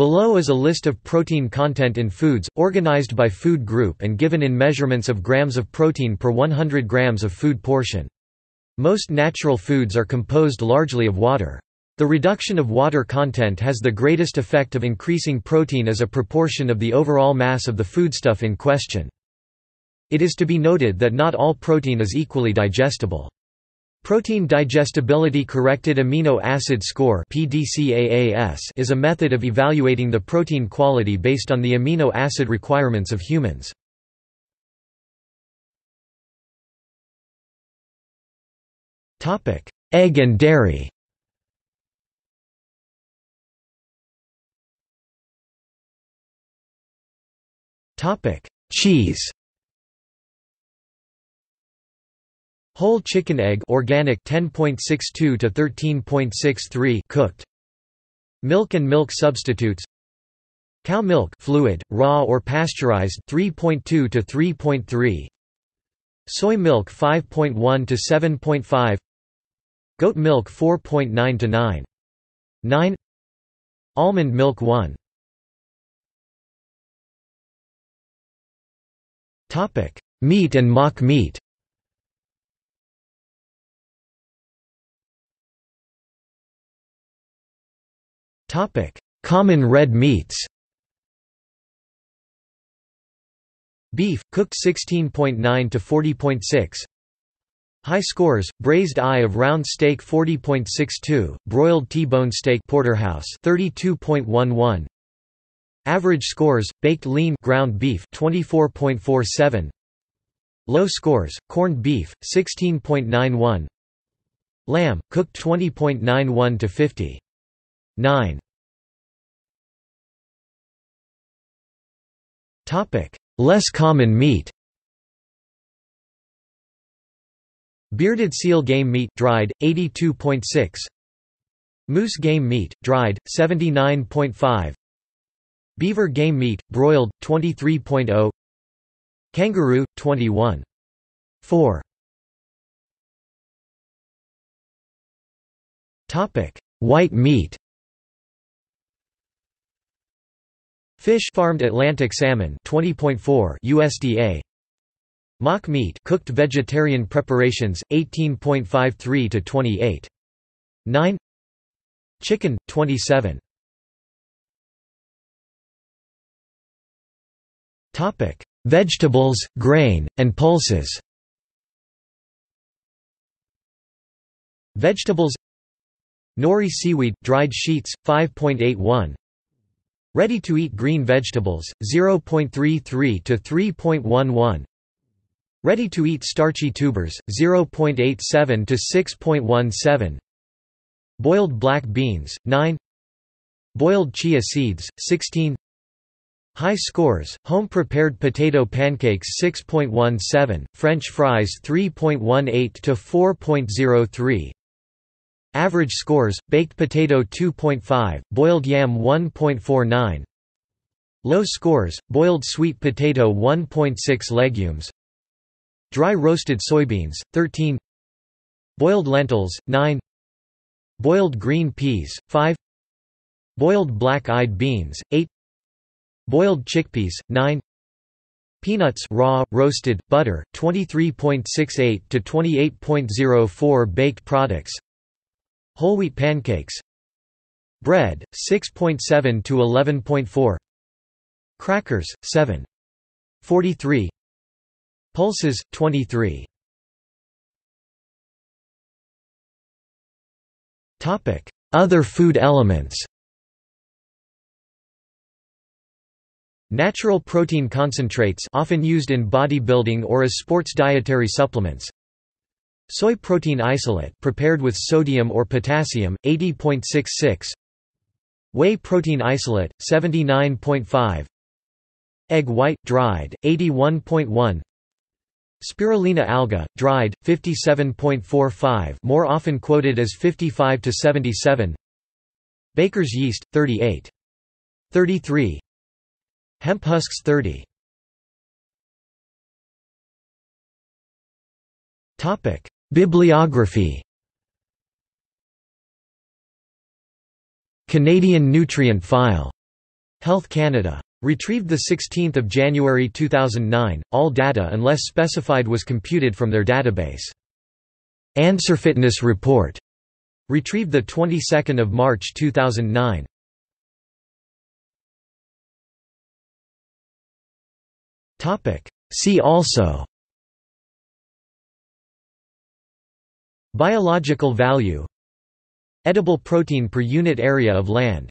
Below is a list of protein content in foods, organized by food group and given in measurements of grams of protein per 100 grams of food portion. Most natural foods are composed largely of water. The reduction of water content has the greatest effect of increasing protein as a proportion of the overall mass of the foodstuff in question. It is to be noted that not all protein is equally digestible. Protein Digestibility Corrected Amino Acid Score is a method of evaluating the protein quality based on the amino acid requirements of humans. Egg and dairy Cheese Whole chicken egg organic 10.62 to 13.63 cooked. Milk and milk substitutes. Cow milk fluid, raw or pasteurized 3.2 to 3.3. Soy milk 5.1 to 7.5. Goat milk 4.9 to 9. 9. Almond milk 1. Topic: Meat and mock meat. Topic: Common red meats. Beef, cooked 16.9 to 40.6. High scores: braised eye of round steak 40.62, broiled T-bone steak porterhouse 32.11. Average scores: baked lean ground beef 24.47. Low scores: corned beef 16.91. Lamb, cooked 20.91 to 50. 9. Less common meat. Bearded seal game meat dried, 82.6 Moose game meat, dried, 79.5 Beaver game meat, broiled, 23.0 Kangaroo, 21. 4 White meat Fish farmed Atlantic salmon 20.4 USDA Mock meat cooked vegetarian preparations 18.53 to 28 9 Chicken 27 Topic Vegetables grain and pulses. Vegetables. Nori seaweed dried sheets 5.81 Ready-to-eat green vegetables, 0.33 to 3.11 Ready-to-eat starchy tubers, 0.87 to 6.17 Boiled black beans, 9 Boiled chia seeds, 16 High scores, home-prepared potato pancakes 6.17, French fries 3.18 to 4.03 Average scores, baked potato 2.5, boiled yam 1.49 Low scores, boiled sweet potato 1.6 legumes. Dry roasted soybeans, 13 Boiled lentils, 9 Boiled green peas, 5 Boiled black-eyed beans, 8 Boiled chickpeas, 9 Peanuts raw, roasted, butter, 23.68 to 28.04 baked products Whole wheat pancakes. Bread, 6.7 to 11.4 Crackers, 7. 43 Pulses, 23 Other food elements. Natural protein concentrates often used in bodybuilding or as sports dietary supplements Soy protein isolate prepared with sodium or potassium 80.66 Whey protein isolate 79.5 Egg white dried 81.1 Spirulina alga dried 57.45 more often quoted as 55 to 77 Baker's yeast 38 33 Hemp husks 30 Topic Bibliography Canadian nutrient file Health Canada. Retrieved 16 January 2009, all data unless specified was computed from their database. AnswerFitness Report. Retrieved the 22nd of March 2009. Topic. See also Biological value. Edible protein per unit area of land